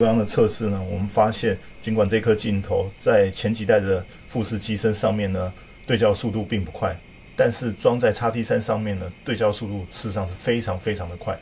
刚刚的测试呢我们发现尽管这颗镜头在前几代的富士机身上面呢对焦速度并不快但是装在 xt 三上面呢对焦速度事实上是非常非常的快。